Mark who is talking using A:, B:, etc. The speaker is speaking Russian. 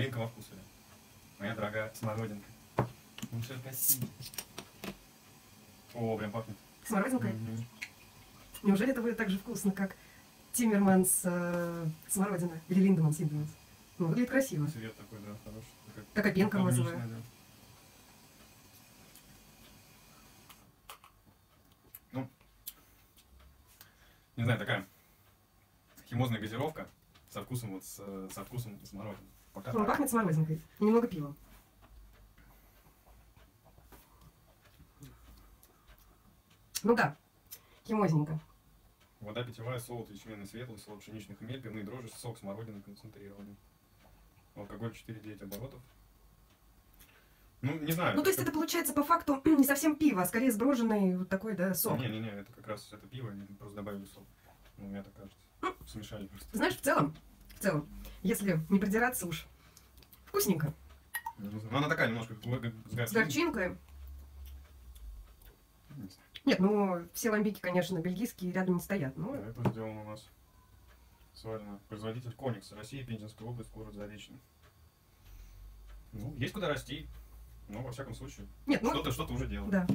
A: Малинка во вкусе. Моя дорогая смородинка. Ну красиво. О, прям пахнет.
B: Смородинкой?
A: Мгм.
B: Неужели это будет так же вкусно, как Тиммерманс э, смородина или Линдеманс Линдеманс? Ну, выглядит красиво.
A: Цвет такой, да, хороший. Такая
B: Такая пенка розовая.
A: да. Ну, не знаю, такая химозная газировка со вкусом вот с, со вкусом смородины. Пока
B: Он
A: так.
B: пахнет смородинкой. Немного пива. Ну да, химозненько.
A: Вода питьевая, солод ячменный светлый, солод пшеничный хмель, пивные дрожжи, сок смородины концентрированный. Алкоголь 4,9 оборотов. Ну, не знаю.
B: Ну, то есть это получается по факту не совсем пиво, а скорее сброженный вот такой, да, сок.
A: Не-не-не, это как раз это пиво, они просто добавили сок. Ну, мне так кажется. Смешали просто.
B: Знаешь, в целом, в целом, если не придираться уж, вкусненько.
A: Ну. Ну, она такая немножко с горчинкой.
B: Нет, ну, все ламбики, конечно, бельгийские рядом не стоят. Ну,
A: Это сделано у нас сварено. Производитель Коникс, Россия, Пензенская область, город Заречный. Ну, есть куда расти. Но, во всяком случае,
B: нет, ну,
A: что-то что-то уже делают.
B: да.